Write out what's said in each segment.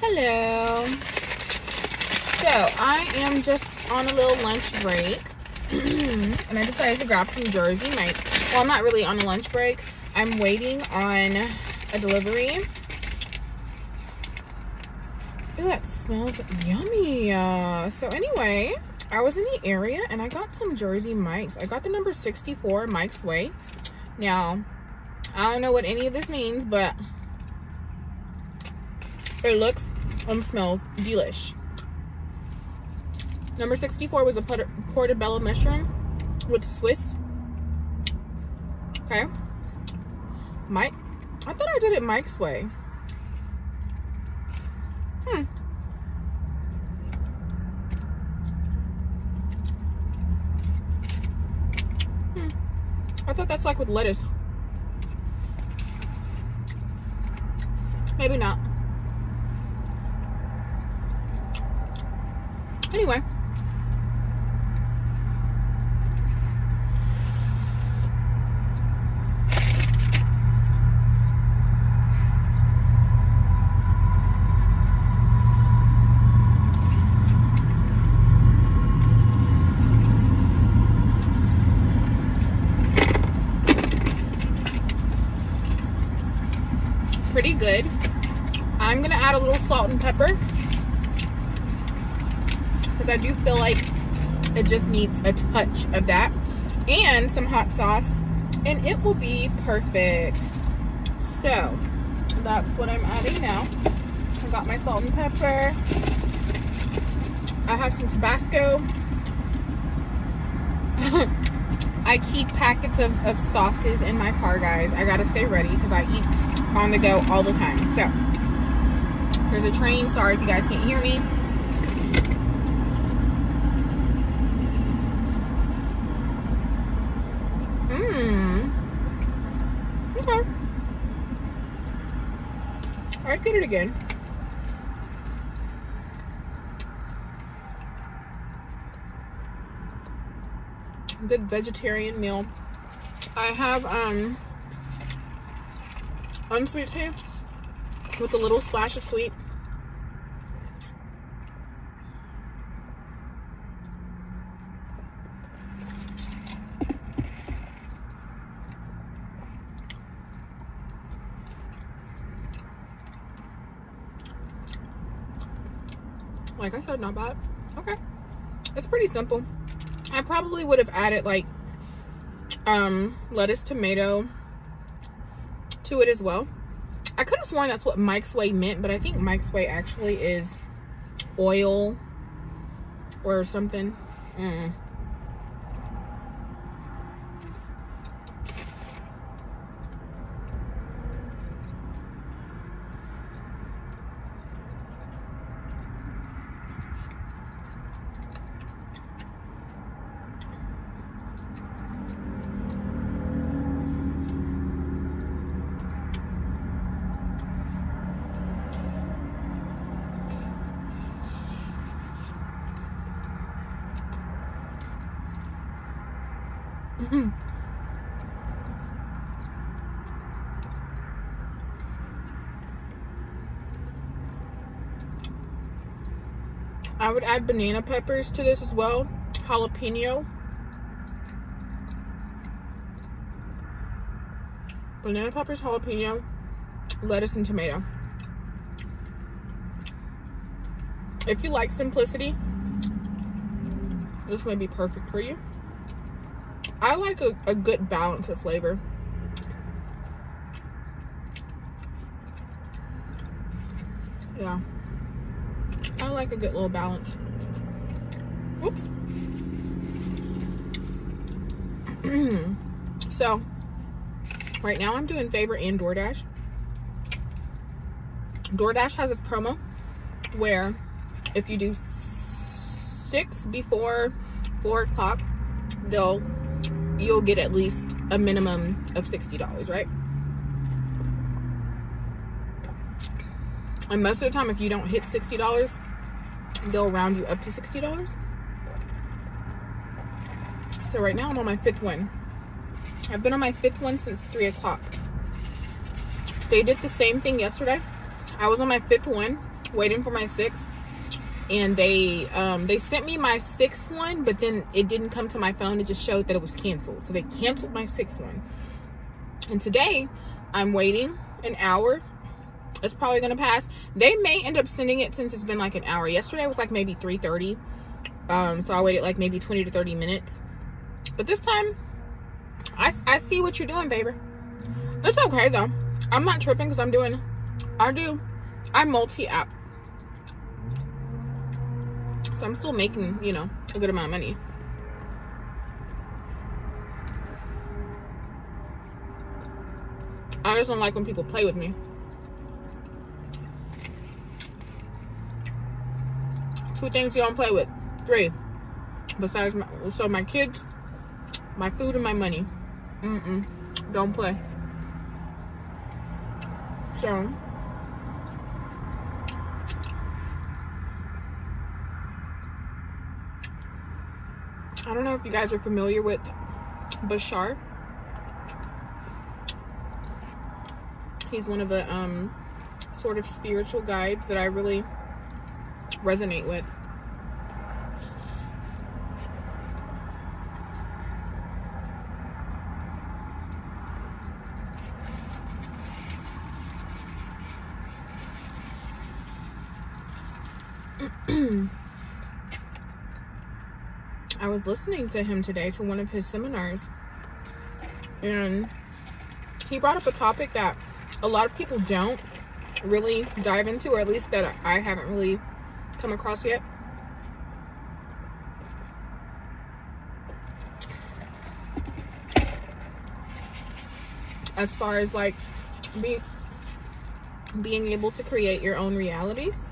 Hello. So I am just on a little lunch break. and I decided to grab some Jersey Mike's. Well, I'm not really on a lunch break. I'm waiting on a delivery. Ooh, that smells yummy. Uh, so anyway, I was in the area and I got some Jersey Mike's. I got the number 64 Mike's Way. Now, I don't know what any of this means, but it looks and smells delish. Number 64 was a portobello mushroom with Swiss. Okay. Mike. I thought I did it Mike's way. Hmm. Hmm. I thought that's like with lettuce. Maybe not. Anyway. pretty good. I'm gonna add a little salt and pepper because I do feel like it just needs a touch of that and some hot sauce and it will be perfect. So that's what I'm adding now. I got my salt and pepper. I have some Tabasco. I keep packets of, of sauces in my car, guys. I gotta stay ready because I eat on the go all the time. So, there's a train. Sorry if you guys can't hear me. Mmm. Okay. Get it again. Good vegetarian meal. I have um unsweet tea with a little splash of sweet. Like I said, not bad. Okay. It's pretty simple. I probably would have added like um lettuce, tomato, to it as well. I could have sworn that's what Mike's Way meant, but I think Mike's Way actually is oil or something. Mm. I would add banana peppers to this as well. Jalapeno. Banana peppers, jalapeno, lettuce, and tomato. If you like simplicity, this may be perfect for you. I like a, a good balance of flavor. Yeah. Like a good little balance. Whoops. so, right now I'm doing Favor and DoorDash. DoorDash has this promo where if you do six before four o'clock, they'll you'll get at least a minimum of $60, right? And most of the time, if you don't hit $60, they'll round you up to $60. So right now I'm on my fifth one. I've been on my fifth one since three o'clock. They did the same thing yesterday. I was on my fifth one waiting for my sixth and they um, they sent me my sixth one but then it didn't come to my phone it just showed that it was canceled so they canceled my sixth one and today i'm waiting an hour it's probably gonna pass they may end up sending it since it's been like an hour yesterday was like maybe 3:30. um so i waited like maybe 20 to 30 minutes but this time i i see what you're doing baby it's okay though i'm not tripping because i'm doing i do i multi-app so I'm still making, you know, a good amount of money. I just don't like when people play with me. Two things you don't play with. Three. Besides my, so my kids, my food, and my money. Mm-mm. Don't play. So, I don't know if you guys are familiar with Bashar. He's one of the um, sort of spiritual guides that I really resonate with. I was listening to him today to one of his seminars, and he brought up a topic that a lot of people don't really dive into, or at least that I haven't really come across yet. As far as like be, being able to create your own realities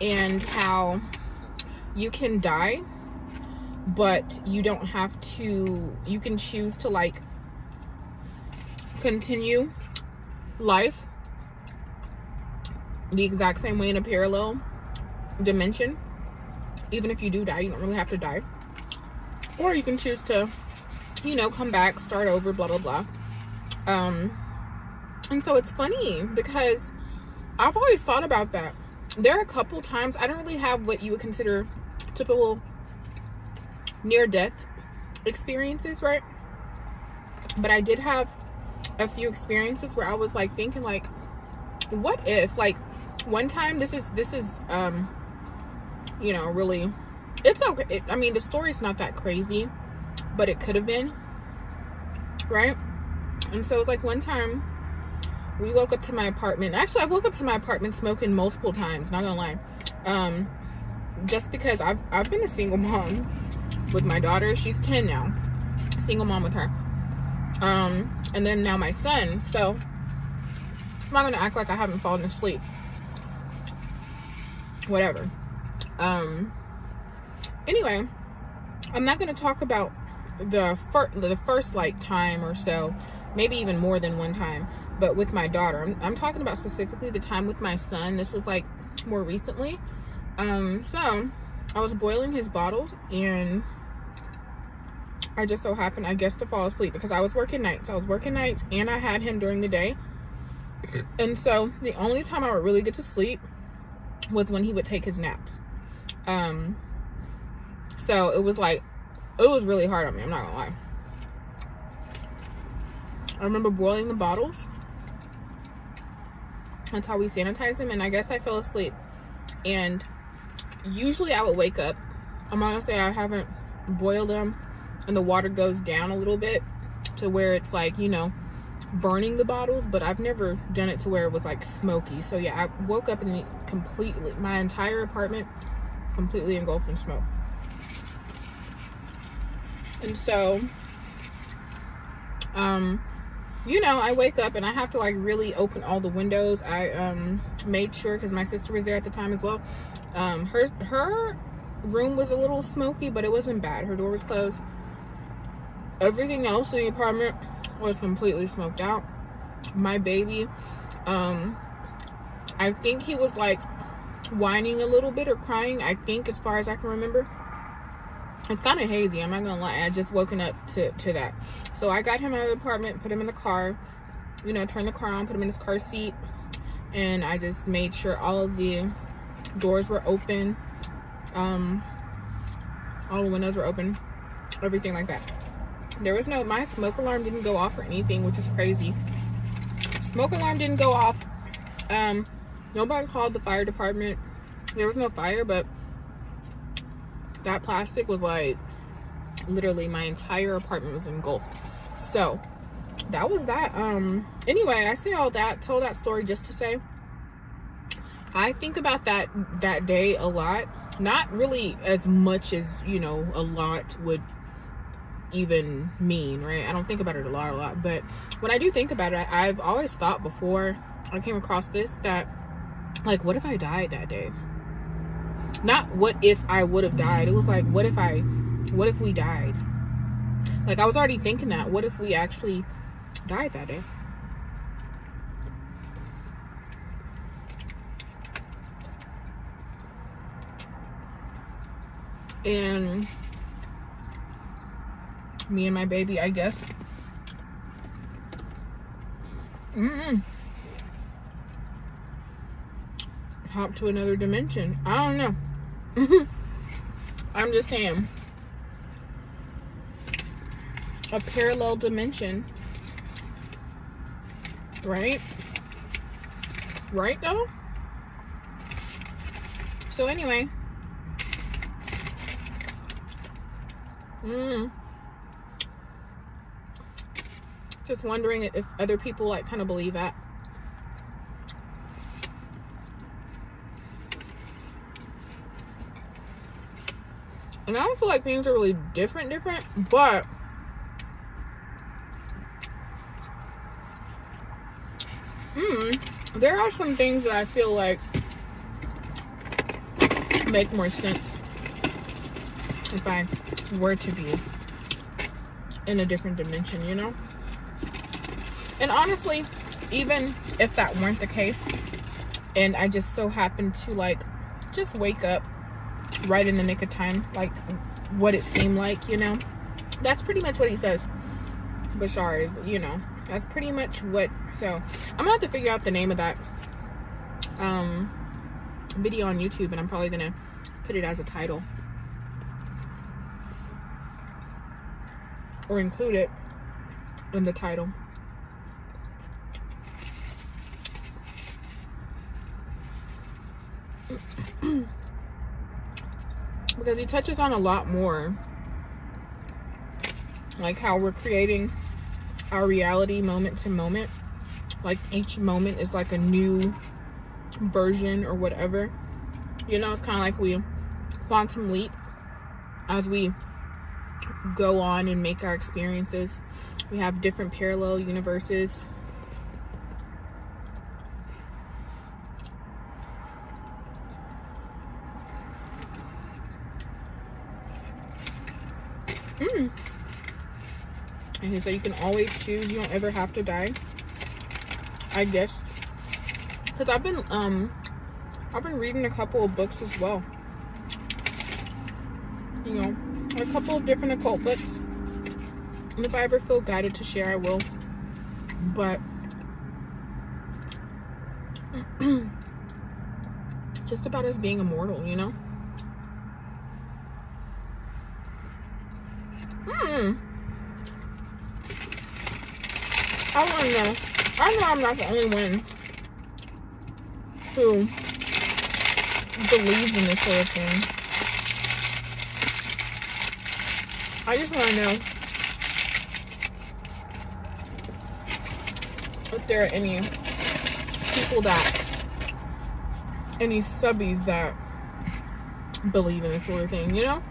and how you can die but you don't have to you can choose to like continue life the exact same way in a parallel dimension. Even if you do die you don't really have to die. Or you can choose to you know come back start over blah blah blah. Um and so it's funny because i've always thought about that. There are a couple times i don't really have what you would consider typical near death experiences, right? But I did have a few experiences where I was like thinking like what if like one time this is this is um you know really it's okay it, i mean the story's not that crazy but it could have been right and so it was like one time we woke up to my apartment actually i woke up to my apartment smoking multiple times not gonna lie um just because i've i've been a single mom with my daughter. She's 10 now. Single mom with her. Um, and then now my son. So I'm not gonna act like I haven't fallen asleep. Whatever. Um anyway, I'm not gonna talk about the first the first like time or so, maybe even more than one time, but with my daughter. I'm, I'm talking about specifically the time with my son. This was like more recently. Um, so I was boiling his bottles and I just so happened, I guess, to fall asleep because I was working nights. I was working nights and I had him during the day. And so the only time I would really get to sleep was when he would take his naps. Um, so it was like, it was really hard on me. I'm not gonna lie. I remember boiling the bottles. That's how we sanitize them. And I guess I fell asleep. And usually I would wake up. I'm not gonna say I haven't boiled them and the water goes down a little bit to where it's like, you know, burning the bottles, but I've never done it to where it was like smoky. So yeah, I woke up and completely, my entire apartment completely engulfed in smoke. And so, um, you know, I wake up and I have to like really open all the windows. I um made sure because my sister was there at the time as well. Um, her her room was a little smoky, but it wasn't bad. Her door was closed. Everything else in the apartment was completely smoked out. My baby, um, I think he was like whining a little bit or crying. I think, as far as I can remember. It's kind of hazy. I'm not gonna lie. I just woken up to to that. So I got him out of the apartment, put him in the car. You know, turned the car on, put him in his car seat, and I just made sure all of the doors were open. Um, all the windows were open, everything like that. There was no, my smoke alarm didn't go off or anything, which is crazy. Smoke alarm didn't go off. Um, nobody called the fire department. There was no fire, but that plastic was like literally my entire apartment was engulfed. So that was that. Um, anyway, I say all that, told that story just to say I think about that that day a lot. Not really as much as, you know, a lot would even mean, right? I don't think about it a lot, a lot. But when I do think about it, I've always thought before I came across this that, like, what if I died that day? Not what if I would have died. It was like, what if I, what if we died? Like, I was already thinking that. What if we actually died that day? And me and my baby, I guess. Mm-mm. Hop to another dimension. I don't know. I'm just saying. A parallel dimension. Right? Right though? So anyway. Mm. Just wondering if other people like kind of believe that. And I don't feel like things are really different, different, but hmm, there are some things that I feel like make more sense if I were to be in a different dimension, you know? And honestly, even if that weren't the case, and I just so happened to like just wake up right in the nick of time, like what it seemed like, you know, that's pretty much what he says. Bashar is, you know, that's pretty much what. So I'm gonna have to figure out the name of that um, video on YouTube, and I'm probably gonna put it as a title or include it in the title. Because he touches on a lot more like how we're creating our reality moment to moment. Like each moment is like a new version or whatever. You know it's kind of like we quantum leap as we go on and make our experiences. We have different parallel universes Mm. He said you can always choose. You don't ever have to die. I guess. Because I've been um I've been reading a couple of books as well. You know, a couple of different occult books. And if I ever feel guided to share, I will. But just about us being immortal, you know? Hmm. I want to know. I know I'm not the only one who believes in this sort of thing. I just want to know if there are any people that, any subbies that believe in this sort of thing, you know?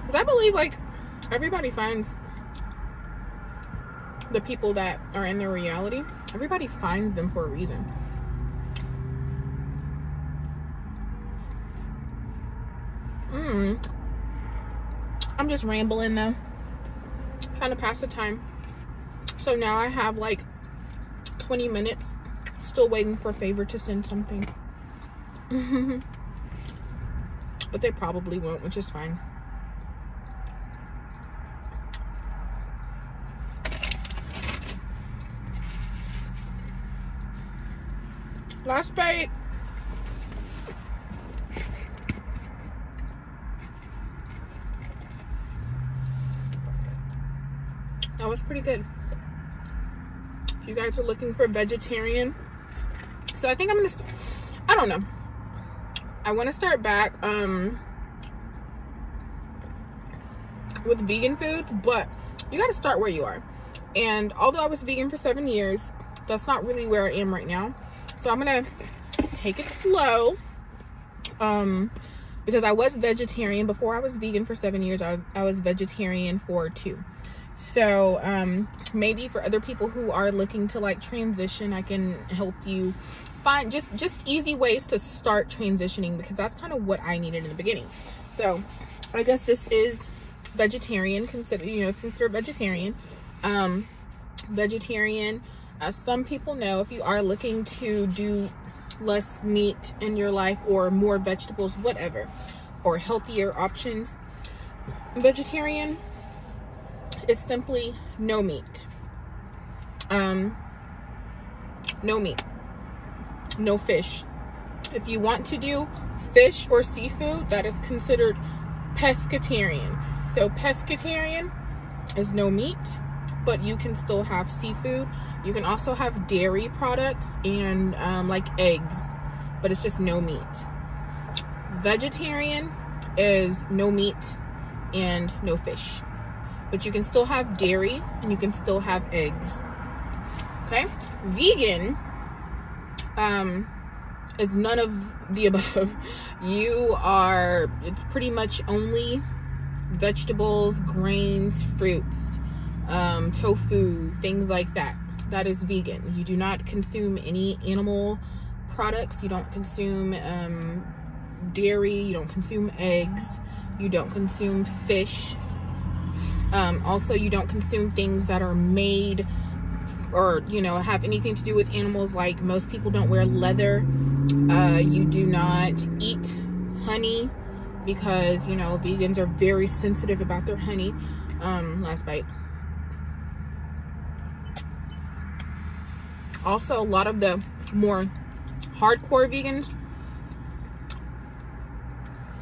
Because I believe, like, everybody finds the people that are in their reality, everybody finds them for a reason. Mm. I'm just rambling though. Trying to pass the time. So now I have like 20 minutes. Still waiting for Favor to send something. but they probably won't, which is fine. Last bite. That was pretty good. If you guys are looking for vegetarian, so I think I'm gonna. I don't know. I want to start back um with vegan foods, but you got to start where you are. And although I was vegan for seven years, that's not really where I am right now. So I'm gonna take it slow. Um, because I was vegetarian before I was vegan for seven years. I, I was vegetarian for two. So um, maybe for other people who are looking to like transition, I can help you find just just easy ways to start transitioning because that's kind of what I needed in the beginning. So I guess this is vegetarian. Consider you know since you're vegetarian, um, vegetarian. As some people know, if you are looking to do less meat in your life or more vegetables, whatever, or healthier options, vegetarian is simply no meat. Um, no meat, no fish. If you want to do fish or seafood, that is considered pescatarian. So pescatarian is no meat, but you can still have seafood. You can also have dairy products and um, like eggs, but it's just no meat. Vegetarian is no meat and no fish but you can still have dairy and you can still have eggs. Okay? Vegan um is none of the above. You are it's pretty much only vegetables, grains, fruits, um, tofu, things like that. That is vegan. You do not consume any animal products. You don't consume um, dairy. You don't consume eggs. You don't consume fish. Um, also, you don't consume things that are made or, you know, have anything to do with animals. Like most people don't wear leather. Uh, you do not eat honey because, you know, vegans are very sensitive about their honey. Um, last bite. Also, a lot of the more hardcore vegans,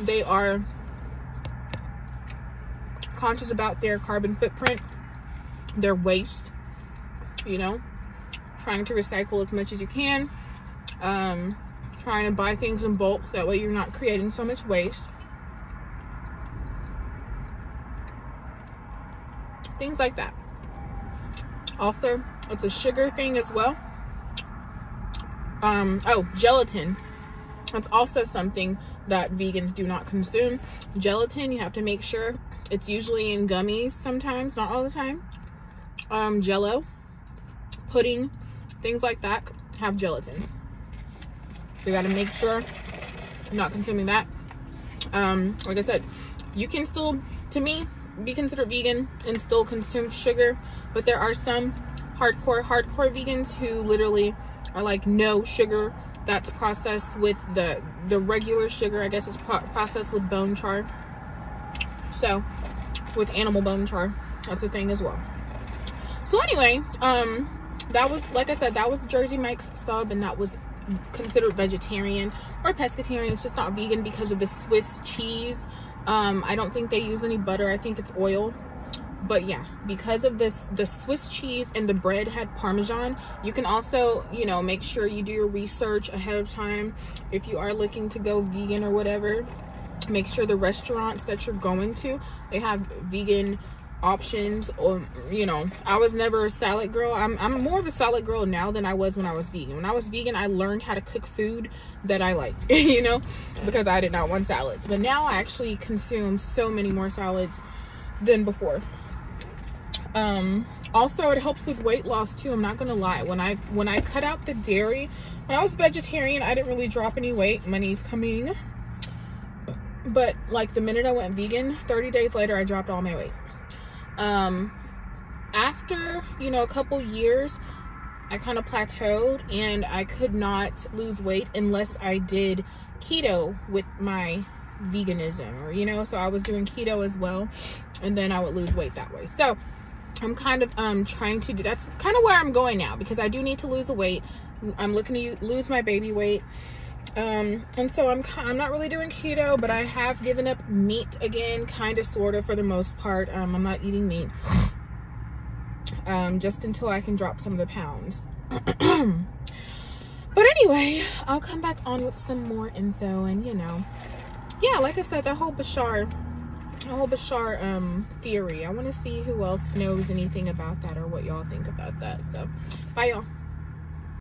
they are conscious about their carbon footprint, their waste, you know, trying to recycle as much as you can, um, trying to buy things in bulk, that way you're not creating so much waste. Things like that. Also, it's a sugar thing as well. Um, oh, gelatin. That's also something that vegans do not consume. Gelatin, you have to make sure it's usually in gummies sometimes, not all the time. Um, jello, pudding, things like that have gelatin. So you got to make sure not consuming that. Um, like I said, you can still, to me, be considered vegan and still consume sugar, but there are some hardcore, hardcore vegans who literally are like no sugar. That's processed with the the regular sugar. I guess it's pro processed with bone char. So with animal bone char. That's a thing as well. So anyway, um, that was like I said, that was Jersey Mike's sub, and that was considered vegetarian or pescatarian. It's just not vegan because of the Swiss cheese. Um, I don't think they use any butter. I think it's oil. But yeah, because of this, the Swiss cheese and the bread had Parmesan. You can also, you know, make sure you do your research ahead of time. If you are looking to go vegan or whatever make sure the restaurants that you're going to they have vegan options or you know i was never a salad girl. I'm, I'm more of a salad girl now than i was when i was vegan. When i was vegan i learned how to cook food that i liked you know because i did not want salads. But now i actually consume so many more salads than before um also it helps with weight loss too i'm not gonna lie when i when i cut out the dairy when i was vegetarian i didn't really drop any weight money's coming but like the minute I went vegan, 30 days later, I dropped all my weight. Um, after, you know, a couple years, I kind of plateaued and I could not lose weight unless I did keto with my veganism or, you know, so I was doing keto as well. And then I would lose weight that way. So I'm kind of um trying to do that's kind of where I'm going now because I do need to lose a weight. I'm looking to lose my baby weight. Um, and so I'm I'm not really doing keto, but I have given up meat again, kind of sort of for the most part. Um, I'm not eating meat. Um, just until I can drop some of the pounds. but anyway, I'll come back on with some more info and you know, yeah, like I said, that whole Bashar whole Bashar um, theory. I want to see who else knows anything about that or what y'all think about that. So, bye y'all.